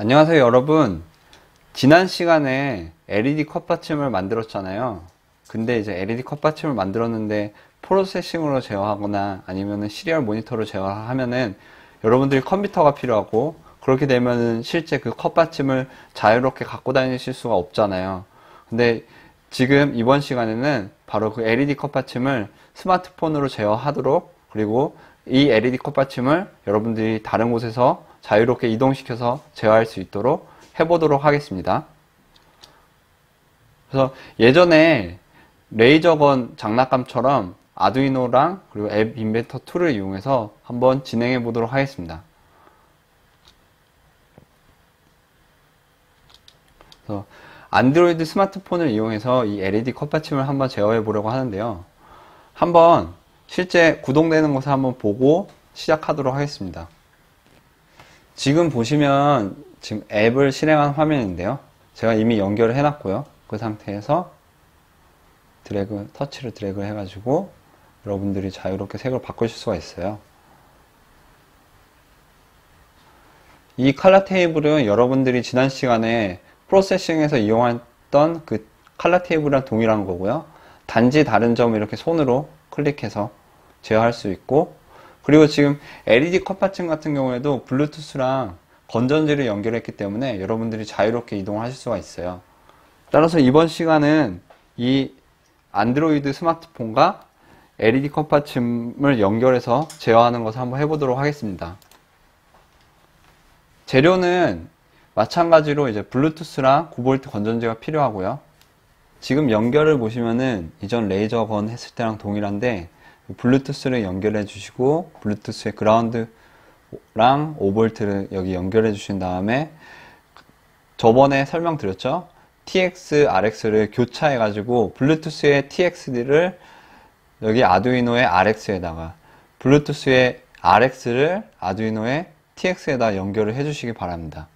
안녕하세요 여러분. 지난 시간에 LED 컵받침을 만들었잖아요 근데 이제 LED 컵받침을 만들었는데 프로세싱으로 제어하거나 아니면 시리얼 모니터로 제어하면은 여러분들이 컴퓨터가 필요하고 그렇게 되면은 실제 그 컵받침을 자유롭게 갖고 다니실 수가 없잖아요 근데 지금 이번 시간에는 바로 그 LED 컵받침을 스마트폰으로 제어하도록 그리고 이 LED 컵받침을 여러분들이 다른 곳에서 자유롭게 이동시켜서 제어할 수 있도록 해보도록 하겠습니다. 그래서 예전에 레이저건 장난감처럼 아두이노랑 그리고 앱 인벤터 2를 이용해서 한번 진행해 보도록 하겠습니다. 그래서 안드로이드 스마트폰을 이용해서 이 LED 컵받침을 한번 제어해 보려고 하는데요. 한번 실제 구동되는 것을 한번 보고 시작하도록 하겠습니다. 지금 보시면 지금 앱을 실행한 화면인데요. 제가 이미 연결을 해놨고요. 그 상태에서 드래그, 터치를 드래그 해가지고 여러분들이 자유롭게 색을 바꾸실 수가 있어요. 이 칼라 테이블은 여러분들이 지난 시간에 프로세싱에서 이용했던 그 칼라 테이블이랑 동일한 거고요. 단지 다른 점을 이렇게 손으로 클릭해서 제어할 수 있고 그리고 지금 LED 컵받침 같은 경우에도 블루투스랑 건전지를 연결했기 때문에 여러분들이 자유롭게 이동을 하실 수가 있어요. 따라서 이번 시간은 이 안드로이드 스마트폰과 LED 컵받침을 연결해서 제어하는 것을 한번 해보도록 하겠습니다. 재료는 마찬가지로 이제 블루투스랑 9V 건전지가 필요하고요. 지금 연결을 보시면은 이전 레이저건 했을 때랑 동일한데 블루투스를 연결해 주시고 블루투스의 그라운드랑 5V를 여기 연결해 주신 다음에 저번에 설명드렸죠 TX, RX를 교차해 가지고 블루투스의 TX를 여기 아두이노의 RX에다가 블루투스의 RX를 아두이노의 TX에다 연결을 해 주시기 바랍니다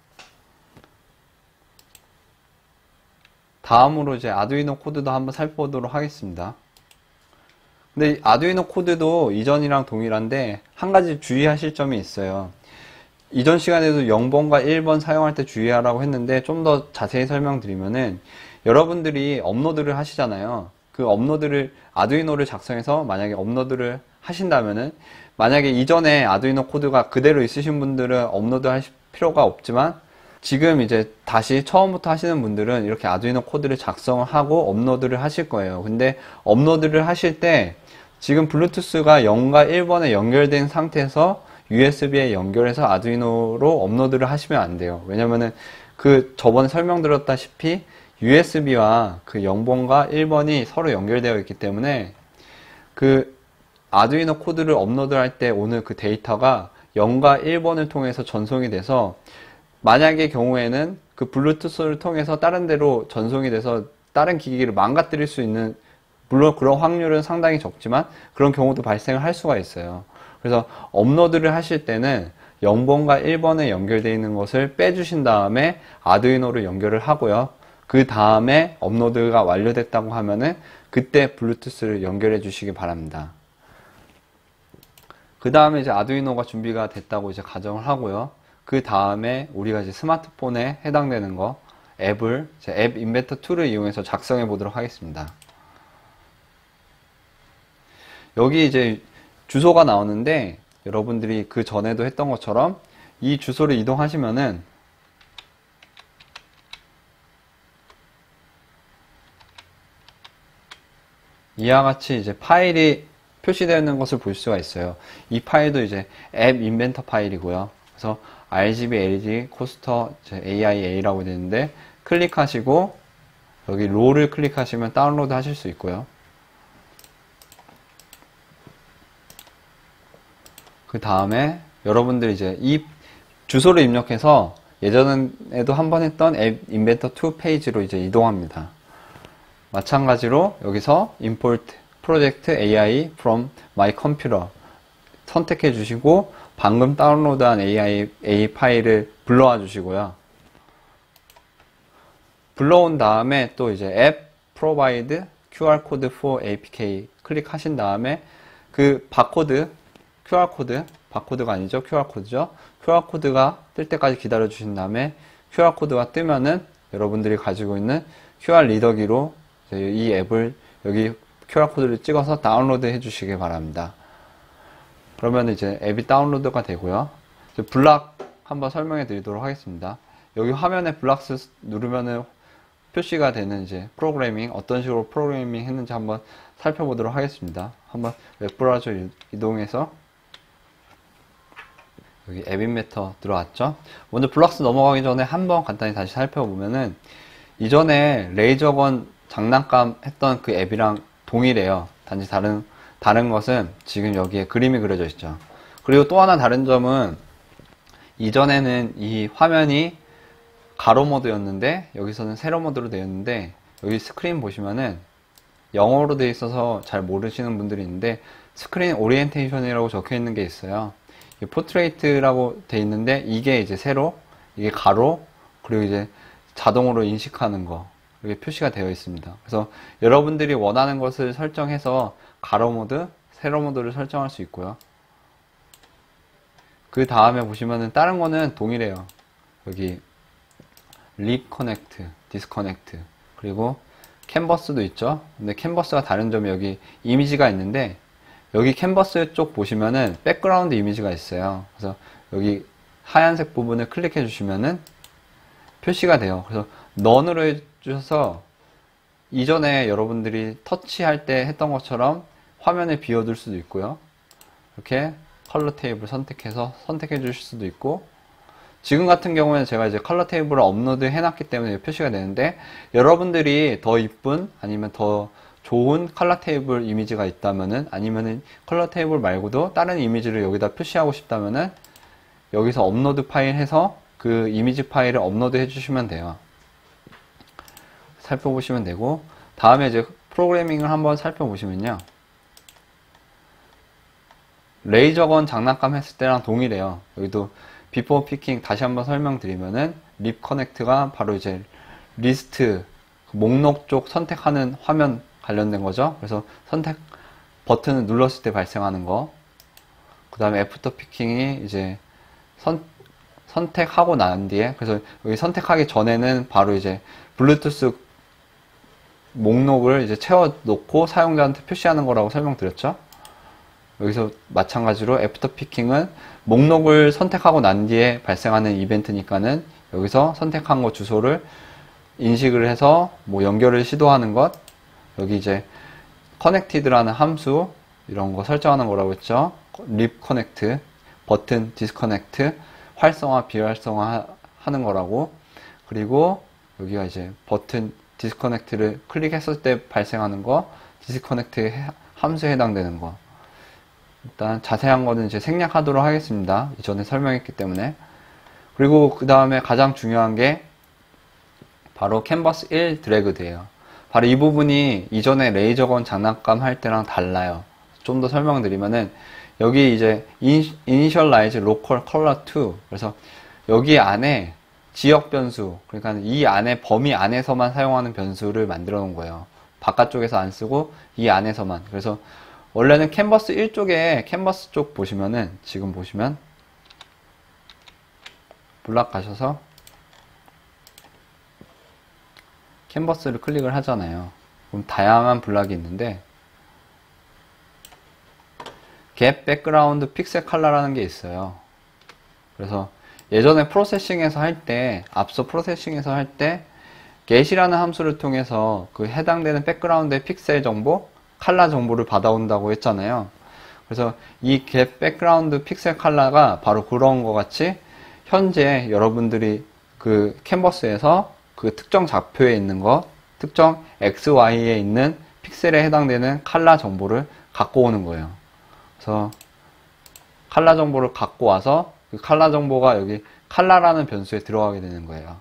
다음으로 이제 아두이노 코드도 한번 살펴보도록 하겠습니다 근데 아두이노 코드도 이전이랑 동일한데 한 가지 주의하실 점이 있어요. 이전 시간에도 0번과 1번 사용할 때 주의하라고 했는데 좀 더 자세히 설명드리면은 여러분들이 업로드를 하시잖아요. 그 업로드를 아두이노를 작성해서 만약에 업로드를 하신다면은 만약에 이전에 아두이노 코드가 그대로 있으신 분들은 업로드 하실 필요가 없지만 지금 이제 다시 처음부터 하시는 분들은 이렇게 아두이노 코드를 작성을 하고 업로드를 하실 거예요. 근데 업로드를 하실 때 지금 블루투스가 0과 1번에 연결된 상태에서 USB에 연결해서 아두이노로 업로드를 하시면 안 돼요. 왜냐면은 그 저번에 설명드렸다시피 USB와 그 0번과 1번이 서로 연결되어 있기 때문에 그 아두이노 코드를 업로드 할 때 오늘 그 데이터가 0과 1번을 통해서 전송이 돼서 만약의 경우에는 그 블루투스를 통해서 다른 데로 전송이 돼서 다른 기기를 망가뜨릴 수 있는 물론 그런 확률은 상당히 적지만 그런 경우도 발생을 할 수가 있어요. 그래서 업로드를 하실 때는 0번과 1번에 연결되어 있는 것을 빼주신 다음에 아두이노로 연결을 하고요. 그 다음에 업로드가 완료됐다고 하면은 그때 블루투스를 연결해 주시기 바랍니다. 그 다음에 이제 아두이노가 준비가 됐다고 이제 가정을 하고요. 그 다음에 우리가 이제 스마트폰에 해당되는 거 앱을 앱 인벤터 2를 이용해서 작성해 보도록 하겠습니다. 여기 이제 주소가 나오는데 여러분들이 그 전에도 했던 것처럼 이 주소를 이동하시면은 이와 같이 이제 파일이 표시되어 있는 것을 볼 수가 있어요. 이 파일도 이제 앱 인벤터 파일이고요. 그래서 RGB, LED, coaster, AIA라고 되는데 클릭하시고 여기 raw를 클릭하시면 다운로드 하실 수 있고요. 그 다음에 여러분들이 이제 이 주소를 입력해서 예전에도 한 번 했던 앱 인벤터 2 페이지로 이제 이동합니다. 마찬가지로 여기서 import project AIA from my computer 선택해 주시고 방금 다운로드한 AIA 파일을 불러와 주시고요. 불러온 다음에 또 이제 app provide QR code for APK 클릭하신 다음에 그 바코드 QR 코드 바코드가 아니죠 QR 코드죠 QR 코드가 뜰 때까지 기다려 주신 다음에 QR 코드가 뜨면은 여러분들이 가지고 있는 QR 리더기로 이 앱을 여기 QR 코드를 찍어서 다운로드 해 주시기 바랍니다. 그러면 이제 앱이 다운로드가 되고요. 블록 한번 설명해 드리도록 하겠습니다. 여기 화면에 blocks 누르면은 표시가 되는 이제 프로그래밍 어떤 식으로 프로그래밍 했는지 한번 살펴보도록 하겠습니다. 한번 웹브라우저 이동해서 여기 App Inventor 들어왔죠. 먼저 Blocks 넘어가기 전에 한번 간단히 다시 살펴보면은 이전에 레이저건 장난감 했던 그 앱이랑 동일해요. 단지 다른 다른 것은 지금 여기에 그림이 그려져 있죠. 그리고 또 하나 다른 점은 이전에는 이 화면이 가로 모드였는데 여기서는 세로 모드로 되었는데 여기 스크린 보시면은 영어로 되어 있어서 잘 모르시는 분들이 있는데 Screen Orientation이라고 적혀 있는 게 있어요. Portrait라고 되어 있는데 이게 이제 세로, 이게 가로, 그리고 이제 자동으로 인식하는 거 이게 표시가 되어 있습니다. 그래서 여러분들이 원하는 것을 설정해서 가로 모드, 세로 모드를 설정할 수 있고요. 그 다음에 보시면은 다른 거는 동일해요. 여기 lip Connect, Disconnect 그리고 캔버스도 있죠. 근데 캔버스가 다른 점이 여기 이미지가 있는데 여기 캔버스 쪽 보시면은 Background Image가 있어요. 그래서 여기 하얀색 부분을 클릭해 주시면은 표시가 돼요. 그래서 None으로 해주셔서 이전에 여러분들이 터치할 때 했던 것처럼 화면에 비워둘 수도 있고요. 이렇게 컬러 테이블 선택해서 선택해 주실 수도 있고 지금 같은 경우에는 제가 이제 컬러 테이블을 업로드 해놨기 때문에 표시가 되는데 여러분들이 더 이쁜 아니면 더 좋은 컬러 테이블 이미지가 있다면은 아니면은 컬러 테이블 말고도 다른 이미지를 여기다 표시하고 싶다면은 여기서 Upload File 해서 그 이미지 파일을 업로드 해주시면 돼요. 살펴보시면 되고 다음에 이제 프로그래밍을 한번 살펴보시면요. 레이저건 장난감 했을 때랑 동일해요. 여기도 Before Picking 다시 한번 설명드리면은 lip Connect가 바로 이제 리스트 목록 쪽 선택하는 화면 관련된 거죠. 그래서 선택 버튼을 눌렀을 때 발생하는 거. 그 다음에 After Picking이 이제 선, 선택하고 난 뒤에 그래서 여기 선택하기 전에는 바로 이제 블루투스 목록을 이제 채워 놓고 사용자한테 표시하는 거라고 설명드렸죠. 여기서 마찬가지로 After Picking은 목록을 선택하고 난 뒤에 발생하는 이벤트니까는 여기서 선택한 거 주소를 인식을 해서 뭐 연결을 시도하는 것 여기 이제 connected라는 함수 이런 거 설정하는 거라고 했죠. lip Connect, button Disconnect, 활성화, 비활성화 하는 거라고. 그리고 여기가 이제 button Disconnect를 클릭했을 때 발생하는 거, Disconnect 함수에 해당되는 거. 일단 자세한 거는 이제 생략하도록 하겠습니다. 이전에 설명했기 때문에. 그리고 그 다음에 가장 중요한 게 바로 캔버스 1 Dragged예요. 바로 이 부분이 이전에 레이저건 장난감 할 때랑 달라요. 좀 더 설명드리면은 여기 이제 initialize local color to 그래서 여기 안에 지역 변수 그러니까 이 안에 범위 안에서만 사용하는 변수를 만들어 놓은 거예요. 바깥쪽에서 안 쓰고 이 안에서만 그래서 원래는 캔버스 1쪽에 캔버스 쪽 보시면은 지금 보시면 블락 가셔서 캔버스를 클릭을 하잖아요. 그럼 다양한 block이 있는데 get Background Pixel Color라는 게 있어요. 그래서 예전에 Processing에서 할 때, 앞서 Processing에서 할 때, get이라는 함수를 통해서 그 해당되는 백그라운드의 픽셀 정보, 컬러 정보를 받아온다고 했잖아요. 그래서 이 get 백그라운드 픽셀 컬러가 바로 그런 것 같이 현재 여러분들이 그 캔버스에서 그 특정 좌표에 있는 것, 특정 x, y에 있는 픽셀에 해당되는 칼라 정보를 갖고 오는 거예요. 그래서 칼라 정보를 갖고 와서 그 칼라 정보가 여기 칼라라는 변수에 들어가게 되는 거예요.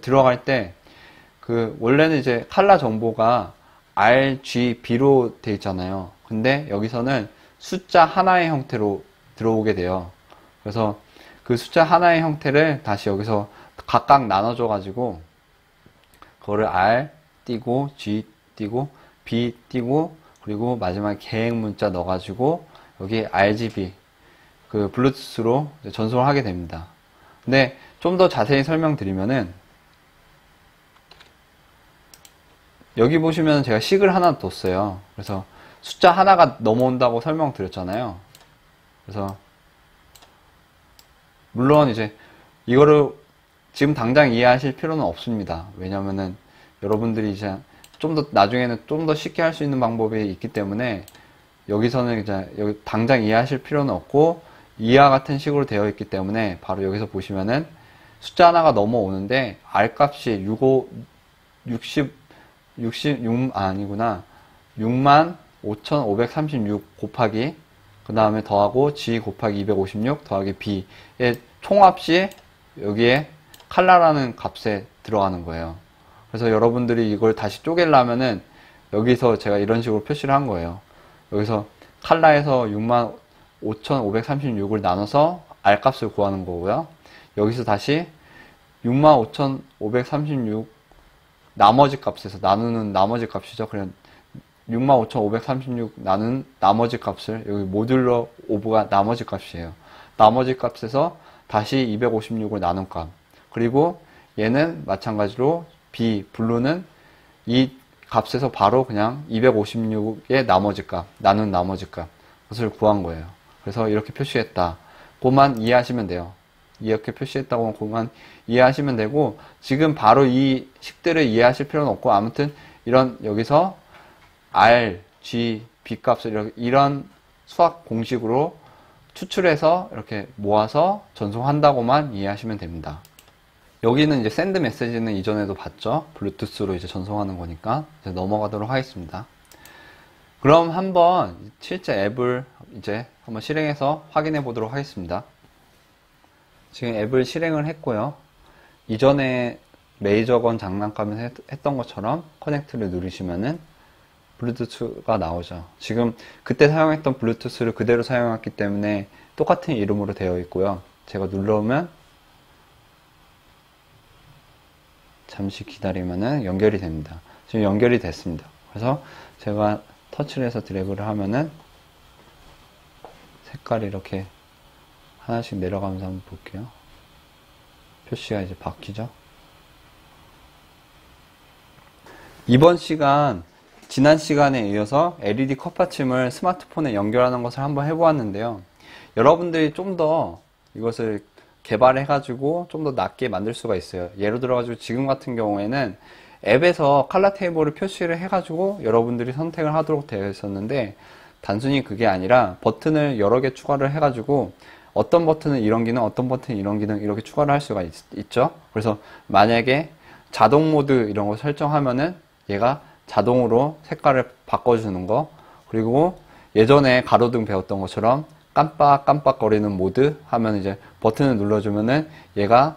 들어갈 때 그 원래는 이제 칼라 정보가 R, G, B로 돼 있잖아요. 근데 여기서는 숫자 하나의 형태로 들어오게 돼요. 그래서 그 숫자 하나의 형태를 다시 여기서 각각 나눠줘 가지고 그거를 R 띄고 G 띄고 B 띄고 그리고 마지막에 계획 문자 넣어가지고 여기 RGB 그 블루투스로 전송을 하게 됩니다. 근데 좀 더 자세히 설명드리면은 여기 보시면 제가 식을 하나 뒀어요. 그래서 숫자 하나가 넘어온다고 설명드렸잖아요. 그래서 물론 이제 이거를 지금 당장 이해하실 필요는 없습니다. 왜냐면은 여러분들이 이제 좀 더 나중에는 좀 더 쉽게 할 수 있는 방법이 있기 때문에 여기서는 이제 여기 당장 이해하실 필요는 없고 이와 같은 식으로 되어 있기 때문에 바로 여기서 보시면은 숫자 하나가 넘어오는데 R 값이 65 60 66 아, 아니구나 6만 5,536 곱하기 그 다음에 더하고 G 곱하기 256 더하기 B의 총합이 여기에 칼라라는 값에 들어가는 거예요. 그래서 여러분들이 이걸 다시 쪼개려면은 여기서 제가 이런 식으로 표시를 한 거예요. 여기서 칼라에서 6만 5,536을 나눠서 R 값을 구하는 거고요. 여기서 다시 65,536 나머지 값에서 나누는 나머지 값이죠. 그냥 65,536 나눈 나머지 값을 여기 modulo of가 나머지 값이에요. 나머지 값에서 다시 256을 나눈 값. 그리고 얘는 마찬가지로 B blue는 이 값에서 바로 그냥 256의 나머지 값, 나눈 나머지 값, 그것을 구한 거예요. 그래서 이렇게 표시했다고만 이해하시면 돼요. 이렇게 표시했다고 그만 이해하시면 되고, 지금 바로 이 식들을 이해하실 필요는 없고, 아무튼 이런 여기서 R, G, B 값을 이런 수학 공식으로 추출해서 이렇게 모아서 전송한다고만 이해하시면 됩니다. 여기는 이제 Send Message는 이전에도 봤죠. 블루투스로 이제 전송하는 거니까 이제 넘어가도록 하겠습니다. 그럼 한번 실제 앱을 이제 한번 실행해서 확인해 보도록 하겠습니다. 지금 앱을 실행을 했고요. 이전에 레이저건 장난감에서 했던 것처럼 커넥트를 누르시면은 블루투스가 나오죠. 지금 그때 사용했던 블루투스를 그대로 사용했기 때문에 똑같은 이름으로 되어 있고요. 제가 눌러오면 잠시 기다리면은 연결이 됩니다. 지금 연결이 됐습니다. 그래서 제가 터치를 해서 드래그를 하면은 색깔이 이렇게 하나씩 내려가면서 한번 볼게요. 표시가 이제 바뀌죠. 이번 시간, 지난 시간에 이어서 LED 컵 받침을 스마트폰에 연결하는 것을 한번 해보았는데요. 여러분들이 좀 더 이것을 개발해가지고 좀더 낫게 만들 수가 있어요. 예를 들어가지고 지금 같은 경우에는 앱에서 칼라 테이블을 표시를 해가지고 여러분들이 선택을 하도록 되어 있었는데 단순히 그게 아니라 버튼을 여러 개 추가를 해가지고 어떤 버튼은 이런 기능, 어떤 버튼은 이런 기능 이렇게 추가를 할 수가 있, 죠 그래서 만약에 자동 모드 이런 거 설정하면은 얘가 자동으로 색깔을 바꿔주는 거 그리고 예전에 가로등 배웠던 것처럼 깜빡깜빡거리는 모드 하면 이제 버튼을 눌러주면은 얘가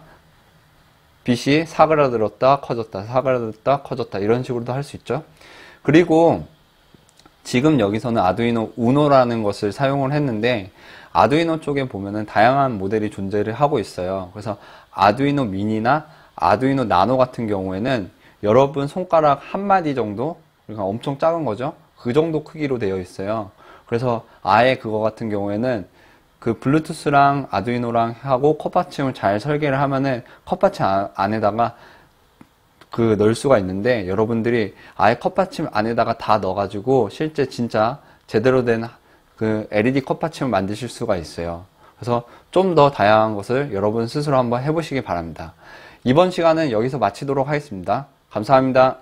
빛이 사그라들었다 커졌다 사그라들었다 커졌다 이런 식으로도 할 수 있죠. 그리고 지금 여기서는 아두이노 우노라는 것을 사용을 했는데 아두이노 쪽에 보면은 다양한 모델이 존재를 하고 있어요. 그래서 아두이노 미니나 아두이노 나노 같은 경우에는 여러분 손가락 한 마디 정도 그러니까 엄청 작은 거죠? 그 정도 크기로 되어 있어요 그래서 아예 그거 같은 경우에는 그 블루투스랑 아두이노랑 하고 컵받침을 잘 설계를 하면은 컵받침 안에다가 그 넣을 수가 있는데 여러분들이 아예 컵받침 안에다가 다 넣어가지고 실제 진짜 제대로 된 그 LED 컵받침을 만드실 수가 있어요. 그래서 좀 더 다양한 것을 여러분 스스로 한번 해보시기 바랍니다. 이번 시간은 여기서 마치도록 하겠습니다. 감사합니다.